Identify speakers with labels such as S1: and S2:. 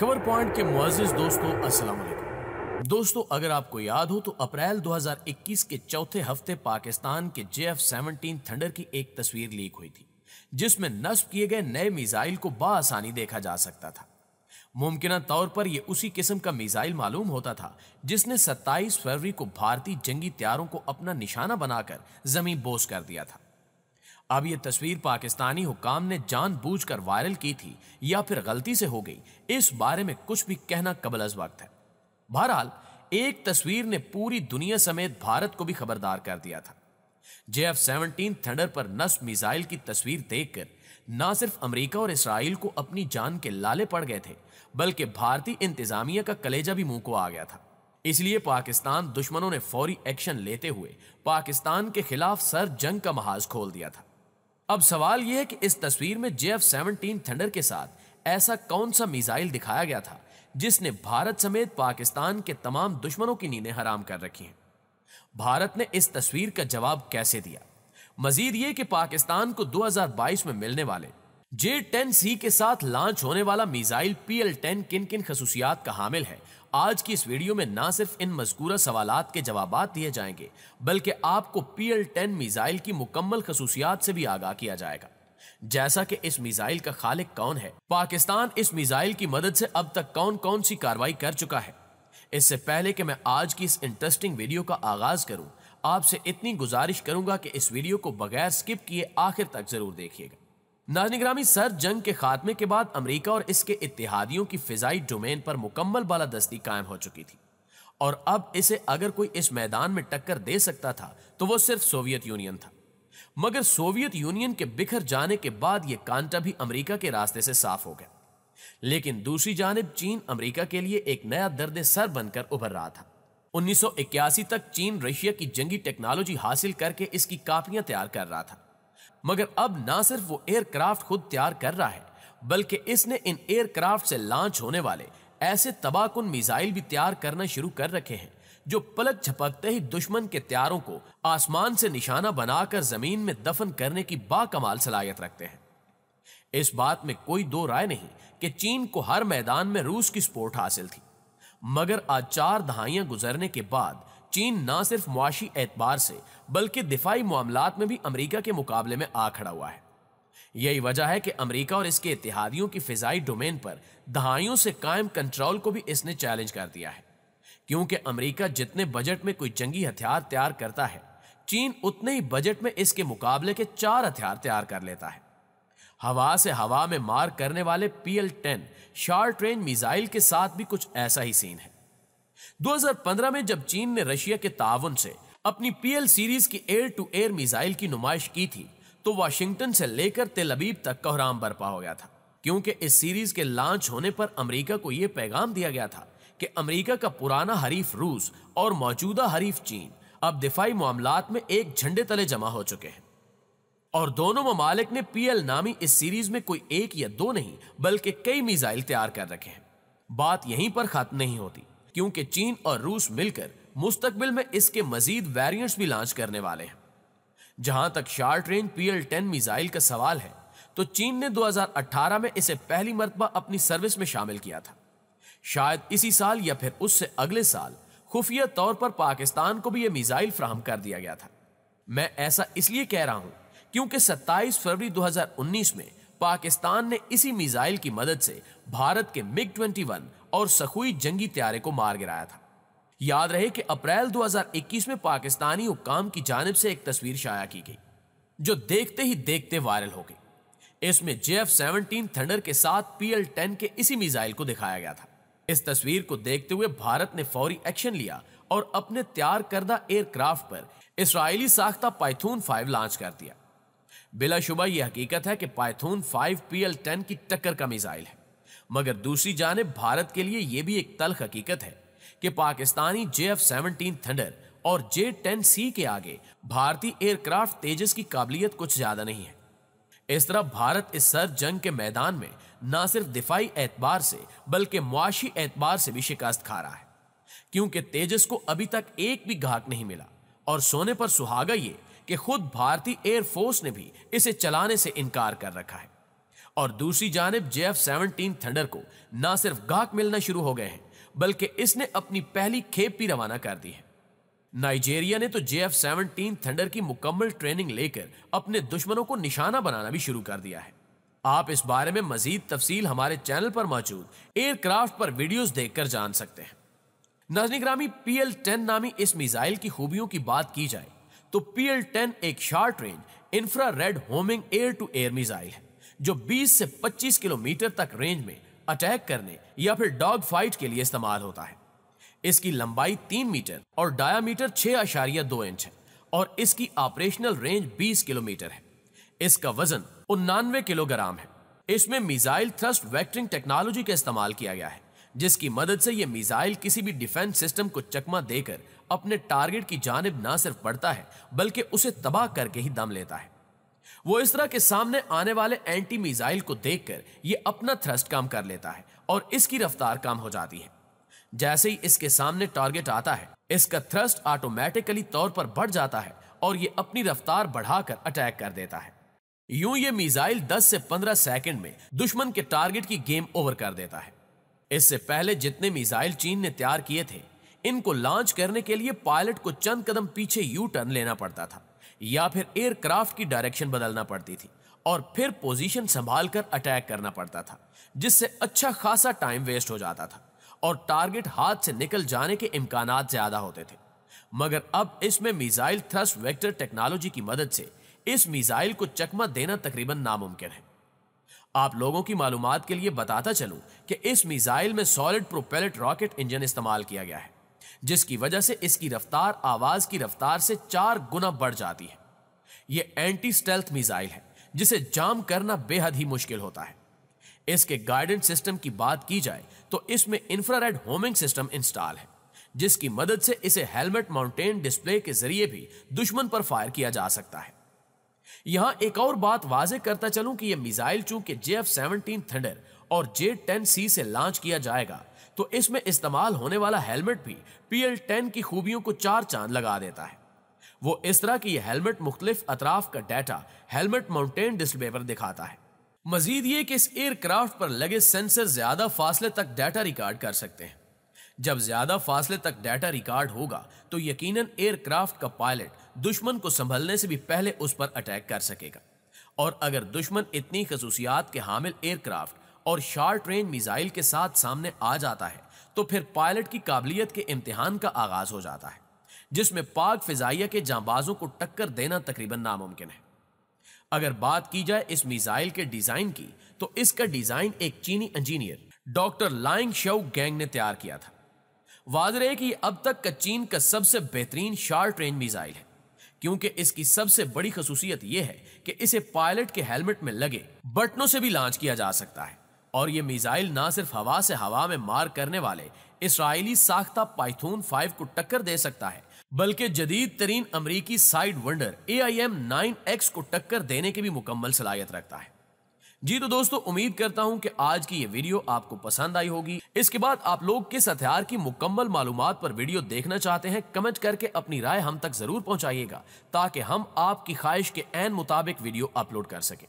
S1: खबर पॉइंट के मुआजिज दोस्तों, अस्सलाम वालेकुम। दोस्तों, अगर आपको याद हो तो अप्रैल 2021 के चौथे हफ़्ते पाकिस्तान के जे एफ़ सेवनटीन थंडर की एक तस्वीर लीक हुई थी, जिसमें नस्ब किए गए नए मिसाइल को बासानी देखा जा सकता था। मुमकिन तौर पर यह उसी किस्म का मिसाइल मालूम होता था, जिसने 27 फरवरी को भारतीय जंगी त्यारों को अपना निशाना बनाकर ज़मीन बोस कर दिया था। अब यह तस्वीर पाकिस्तानी हुकाम ने जानबूझकर वायरल की थी या फिर गलती से हो गई, इस बारे में कुछ भी कहना कबल अज वक्त है। बहरहाल, एक तस्वीर ने पूरी दुनिया समेत भारत को भी खबरदार कर दिया था। जे एफ़ सेवनटीन थंडर पर नस्ब मिसाइल की तस्वीर देखकर न सिर्फ़ अमेरिका और इसराइल को अपनी जान के लाले पड़ गए थे, बल्कि भारतीय इंतजामिया का कलेजा भी मुँह को आ गया था। इसलिए पाकिस्तान दुश्मनों ने फौरी एक्शन लेते हुए पाकिस्तान के खिलाफ सर जंग का महाज खोल दिया था। अब सवाल यह है कि इस तस्वीर में जे एफ़ सेवनटीन थंडर के साथ ऐसा कौन सा मिसाइल दिखाया गया था, जिसने भारत समेत पाकिस्तान के तमाम दुश्मनों की नींदें हराम कर रखी हैं? भारत ने इस तस्वीर का जवाब कैसे दिया? मजीद ये कि पाकिस्तान को 2022 में मिलने वाले जे टेन सी के साथ लॉन्च होने वाला मिसाइल पी एल टेन किन किन खसूसियात का हामिल है? आज की इस वीडियो में ना सिर्फ़ इन मजकूरा सवाल के जवाब दिए जाएँगे, बल्कि आपको पी एल टेन मिसाइल की मुकम्मल खसूसियात से भी आगाह किया जाएगा। जैसा कि इस मिसाइल का खालिक कौन है? पाकिस्तान इस मिसाइल की मदद से अब तक कौन कौन सी कार्रवाई कर चुका है? इससे पहले कि मैं आज की इस इंटरेस्टिंग वीडियो का आगाज़ करूँ, आपसे इतनी गुजारिश करूँगा कि इस वीडियो को बगैर स्किप किए आखिर तक ज़रूर देखिएगा। नाजनिग्रामी सर जंग के खात्मे के बाद अमेरिका और इसके इतिहादियों की फिजाई डोमेन पर मुकम्मल बालादस्ती कायम हो चुकी थी। और अब इसे अगर कोई इस मैदान में टक्कर दे सकता था तो वो सिर्फ़ सोवियत यूनियन था। मगर सोवियत यूनियन के बिखर जाने के बाद यह कांटा भी अमेरिका के रास्ते से साफ़ हो गया। लेकिन दूसरी जानब चीन अमेरिका के लिए एक नया दर्द सर बनकर उभर रहा था। 1981 तक चीन रशिया की जंगी टेक्नोलॉजी हासिल करके इसकी कापियाँ तैयार कर रहा था। मगर अब ना सिर्फ़ वो एयरक्राफ्ट खुद तैयार कर रहा है, बल्कि इसने इन एयरक्राफ्ट से लॉन्च होने वाले ऐसे तबाहकुन मिसाइल भी तैयार करना शुरू कर रखे हैं, जो पलक झपकते ही दुश्मन के त्यारों को आसमान से निशाना बनाकर ज़मीन में दफन करने की बाकमाल सलाहियत रखते हैं। इस बात में कोई दो राय नहीं कि चीन को हर मैदान में रूस की सपोर्ट हासिल थी, मगर आज चार दहाइयाँ गुजरने के बाद चीन न सिर्फ़ मुआशी एतबार से, बल्कि दिफाई मामलात में भी अमरीका के मुकाबले में आ खड़ा हुआ है। यही वजह है कि अमरीका और इसके इतिहादियों की फिजाई डोमेन पर दहाइयों से कायम कंट्रोल को भी इसने चैलेंज कर दिया है। क्योंकि अमरीका जितने बजट में कोई जंगी हथियार तैयार करता है, चीन उतने ही बजट में इसके मुकाबले के चार हथियार तैयार कर लेता है। हवा से हवा में मार करने वाले PL ten short range missile के साथ भी कुछ ऐसा ही सीन है। 2015 में जब चीन ने रशिया के ताउन से अपनी पीएल सीरीज़ की एयर टू एयर मिसाइल की नुमाइश की थी तो वाशिंगटन से लेकर तेलबीब तक कोहराम बरपा हो गया था, क्योंकि इस सीरीज़ के लॉन्च होने पर अमेरिका को यह पैगाम दिया गया था कि अमेरिका का पुराना हरीफ रूस और मौजूदा हरीफ चीन अब दिफाई मामला में एक झंडे तले जमा हो चुके हैं। और दोनों ममालिक ने पीएल नामी इस सीरीज़ में कोई एक या दो नहीं, बल्कि कई मिसाइल तैयार कर रखे हैं। बात यहीं पर खत्म नहीं होती। क्योंकि चीन और रूस मिलकर मुस्तकबिल में इसके मजीद वेरिएंट्स भी लॉन्च करने वाले हैं। जहाँ तक short range PL ten missile का सवाल है तो चीन ने 2018 में इसे पहली मरतबा अपनी सर्विस में शामिल किया था। शायद इसी साल या फिर उससे अगले साल खुफिया तौर पर पाकिस्तान को भी यह मिसाइल फ्राहम कर दिया गया था। मैं ऐसा इसलिए कह रहा हूँ क्योंकि 27 फरवरी 2019 में पाकिस्तान ने इसी मिसाइल की मदद से भारत के मिग 21 और सखुई जंगी त्यारे को मार गिराया था। याद रहे कि अप्रैल 2021 में पाकिस्तानी हुकाम की जानब से एक तस्वीर शाया की गई, जो देखते ही देखते वायरल हो गई। इसमें जे एफ़ सेवनटीन थंडर के साथ पीएल टेन के इसी मिसाइल को दिखाया गया था। इस तस्वीर को देखते हुए भारत ने फौरी एक्शन लिया और अपने तैयार करदा एयरक्राफ्ट पर इसराइली साख्ता पाइथून फाइव लॉन्च कर दिया। बिलाशुबा यह हकीकत है कि पाइथून फाइव पीएल टेन की टक्कर का मिसाइल है। मगर दूसरी जानब भारत के लिए यह भी एक तल्ख हकीकत है कि Pakistani J F seventeen thunder और जे टेन सी के आगे भारतीय एयरक्राफ्ट तेजस की काबिलियत कुछ ज़्यादा नहीं है। इस तरह भारत इस सर जंग के मैदान में न सिर्फ़ दिफाई एतबार से, बल्कि मुआशी एतबार से भी शिकस्त खा रहा है। क्योंकि तेजस को अभी तक एक भी घाक नहीं मिला और सोने पर सुहागा ये कि खुद भारतीय एयरफोर्स ने भी इसे चलाने से इनकार कर रखा है। और दूसरी जानब जे एफ़ सेवनटीन थंडर को न सिर्फ़ गाहक मिलना शुरू हो गए हैं, बल्कि इसने अपनी पहली खेप भी रवाना कर दी है। नाइजेरिया ने तो जे एफ़ सेवनटीन थंडर की मुकम्मल ट्रेनिंग लेकर अपने दुश्मनों को निशाना बनाना भी शुरू कर दिया है। आप इस बारे में मजीद तफसील हमारे चैनल पर मौजूद एयरक्राफ्ट पर वीडियोस देखकर जान सकते हैं। नाजनिग्रामी पी एल टेन नामी इस मिसाइल की खूबियों की बात की जाए तो पी एल टेन एक short range infra red homing air to air missile है। जो 20 से 25 किलोमीटर तक रेंज में अटैक करने या फिर डॉग फाइट के लिए इस्तेमाल होता है। इसकी लंबाई तीन मीटर और डायामीटर छह आशारिया दो इंच है और इसकी ऑपरेशनल रेंज 20 किलोमीटर है। इसका वज़न उन्नानवे किलोग्राम है। इसमें मिसाइल थ्रस्ट वेक्टरिंग टेक्नोलॉजी का इस्तेमाल किया गया है, जिसकी मदद से यह मिसाइल किसी भी डिफेंस सिस्टम को चकमा देकर अपने टारगेट की जानब ना सिर्फ़ पड़ता है, बल्कि उसे तबाह करके ही दम लेता है। वो इस तरह के सामने आने वाले एंटी मिसाइल को देखकर ये अपना थ्रस्ट कम कर लेता है और इसकी रफ्तार कम हो जाती है। जैसे ही इसके सामने टारगेट आता है, इसका थ्रस्ट ऑटोमेटिकली तौर पर बढ़ जाता है और ये अपनी रफ्तार बढ़ाकर अटैक कर देता है। यूँ ये मिसाइल 10 से 15 सेकंड में दुश्मन के टारगेट की गेम ओवर कर देता है। इससे पहले जितने मिसाइल चीन ने तैयार किए थे, इनको लॉन्च करने के लिए पायलट को चंद कदम पीछे यू टर्न लेना पड़ता था। या फिर एयरक्राफ्ट की डायरेक्शन बदलना पड़ती थी और फिर पोजीशन संभाल कर अटैक करना पड़ता था, जिससे अच्छा खासा टाइम वेस्ट हो जाता था और टारगेट हाथ से निकल जाने के इम्कान ज़्यादा होते थे। मगर अब इसमें मिसाइल थ्रस्ट वेक्टर टेक्नोलॉजी की मदद से इस मिसाइल को चकमा देना तकरीबन नामुमकिन है। आप लोगों की मालूम के लिए बताता चलूँ कि इस मिसाइल में सॉलिड प्रोपेलेट रॉकेट इंजन इस्तेमाल किया गया है। जिसकी वजह से इसकी रफ्तार, आवाज़ की रफ्तार से चार गुना बढ़ जाती है। यह एंटी स्टेल्थ मिसाइल है, जिसे जाम करना बेहद ही मुश्किल होता है। इसके गाइडेंस सिस्टम की बात की जाए तो इसमें इंफ्रारेड होमिंग सिस्टम इंस्टॉल है, जिसकी मदद से इसे हेलमेट माउंटेन डिस्प्ले के ज़रिए भी दुश्मन पर फायर किया जा सकता है। यहाँ एक और बात वाजे करता चलूँ कि यह मिसाइल चूँकि जे एफ़ सेवनटीन थंडर और जे टेन सी से लॉन्च किया जाएगा तो इसमें इस्तेमाल होने वाला हेलमेट भी पीएल टेन की खूबियों को चार चाँद लगा देता है। वो इस तरह की यह हेलमेट मुख्तलिफ़ अतराफ का डाटा हेलमेट माउंटेन डिस्प्ले पर दिखाता है। मजीद ये कि इस एयरक्राफ्ट पर लगे सेंसर ज़्यादा फासले तक डाटा रिकॉर्ड कर सकते हैं। जब ज़्यादा फासले तक डाटा रिकॉर्ड होगा तो यकीनन एयरक्राफ्ट का पायलट दुश्मन को संभलने से भी पहले उस पर अटैक कर सकेगा। और अगर दुश्मन इतनी खसूसियात के हामिल एयरक्राफ्ट और शार्ट रेंज मिसाइल के साथ सामने आ जाता है तो फिर पायलट की काबिलियत के इम्तिहान का आगाज़ हो जाता है, जिसमें पाक फिजाइया के जांबाजों को टक्कर देना तकरीबन नामुमकिन है। अगर बात की जाए इस मिसाइल के डिज़ाइन की तो इसका डिज़ाइन एक चीनी engineer, doctor Liang Shao Gang ने तैयार किया था। वाजर है कि अब तक का चीन का सबसे बेहतरीन शार्ट रेंज मिसाइल है, क्योंकि इसकी सबसे बड़ी खसूसियत यह है कि इसे पायलट के हेलमेट में लगे बटनों से भी लॉन्च किया जा सकता है। और ये मिसाइल ना सिर्फ़ हवा से हवा में मार करने वाले इसराइली साख्ता पाइथून फाइव को टक्कर दे सकता है, बल्कि जदीद तरीन अमरीकी sidewinder A I M nine X को टक्कर देने की भी मुकम्मल सलाहियत रखता है। जी तो दोस्तों, उम्मीद करता हूँ कि आज की ये वीडियो आपको पसंद आई होगी। इसके बाद आप लोग किस हथियार की मुकम्मल मालूम पर वीडियो देखना चाहते हैं, कमेंट करके अपनी राय हम तक ज़रूर पहुंचाइएगा, ताकि हम आपकी ख्वाहिश के एन मुताबिक वीडियो अपलोड कर सकें।